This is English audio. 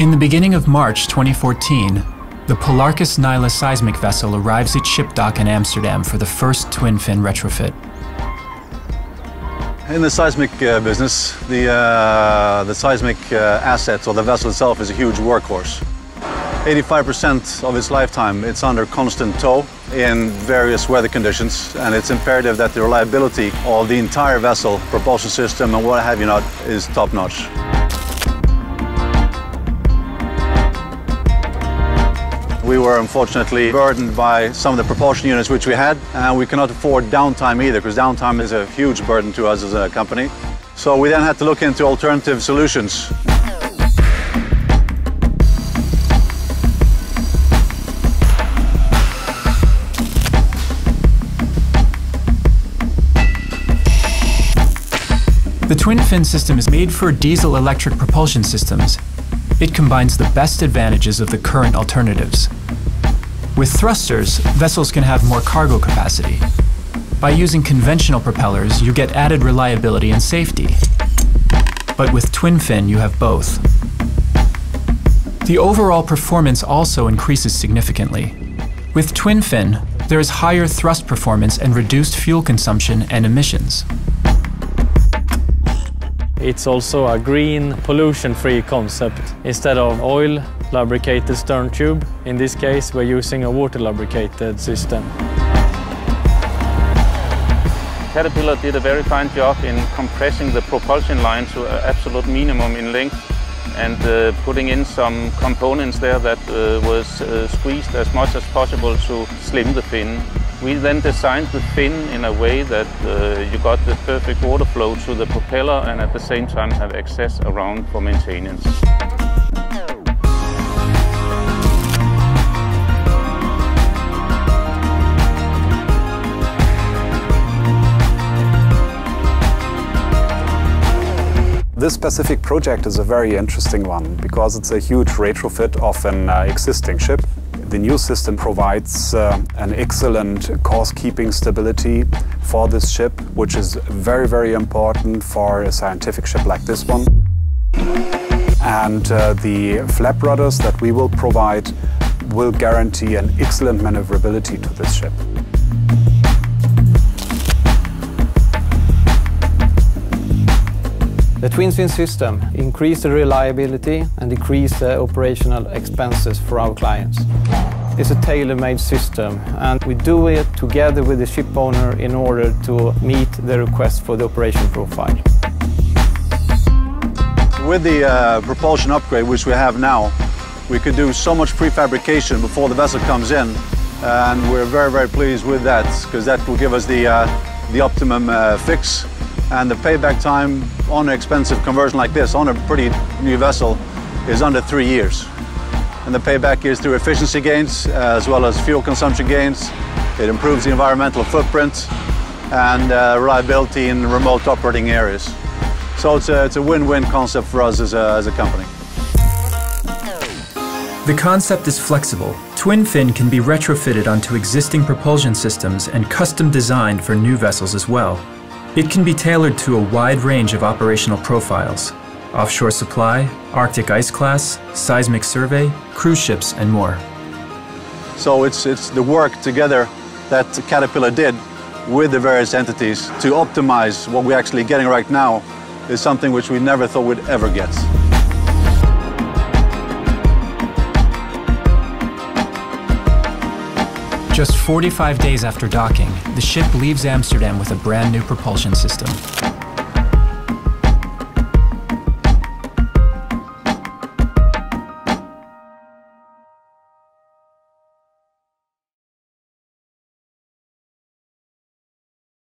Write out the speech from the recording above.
In the beginning of March 2014, the Polarcus Naila seismic vessel arrives at ship dock in Amsterdam for the first twin fin retrofit. In the seismic uh, business, the, uh, the seismic uh, asset or the vessel itself is a huge workhorse. 85% of its lifetime it's under constant tow in various weather conditions and it's imperative that the reliability of the entire vessel, propulsion system and what have you not is top We were unfortunately burdened by some of the propulsion units which we had, and we cannot afford downtime either, because downtime is a huge burden to us as a company. So we then had to look into alternative solutions. The twin fin system is made for diesel electric propulsion systems. It combines the best advantages of the current alternatives. With thrusters, vessels can have more cargo capacity. By using conventional propellers, you get added reliability and safety. But with twin fin, you have both. The overall performance also increases significantly. With twin fin, there is higher thrust performance and reduced fuel consumption and emissions. It's also a green, pollution-free concept. Instead of oil, lubricated stern tube, in this case we're using a water lubricated system. Caterpillar did a very fine job in compressing the propulsion line to an absolute minimum in length and uh, putting in some components there that uh, was uh, squeezed as much as possible to slim the fin. We then designed the fin in a way that uh, you got the perfect water flow to the propeller and at the same time have access around for maintenance. This specific project is a very interesting one because it's a huge retrofit of an uh, existing ship. The new system provides uh, an excellent course-keeping stability for this ship, which is very, very important for a scientific ship like this one. And uh, the flap rudders that we will provide will guarantee an excellent maneuverability to this ship. Twin system increase the reliability and decrease the operational expenses for our clients. It's a tailor-made system and we do it together with the ship owner in order to meet the request for the operation profile. With the uh, propulsion upgrade which we have now, we could do so much prefabrication before the vessel comes in and we're very, very pleased with that because that will give us the, uh, the optimum uh, fix and the payback time on an expensive conversion like this, on a pretty new vessel, is under three years. And the payback is through efficiency gains as well as fuel consumption gains. It improves the environmental footprint and uh, reliability in remote operating areas. So it's a, it's a win-win concept for us as a, as a company. The concept is flexible. Twin fin can be retrofitted onto existing propulsion systems and custom designed for new vessels as well. It can be tailored to a wide range of operational profiles offshore supply, Arctic ice class, seismic survey, cruise ships, and more. So it's, it's the work together that Caterpillar did with the various entities to optimize what we're actually getting right now is something which we never thought we'd ever get. Just 45 days after docking, the ship leaves Amsterdam with a brand new propulsion system.